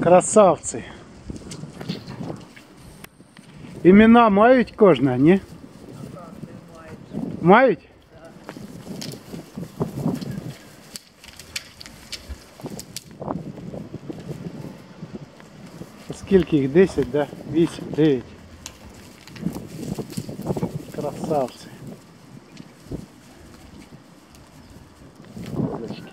Красавці. Імена мають кожна, ні? Мають? Скільки їх? 10, да? 8, 9. Красавці. Козочки.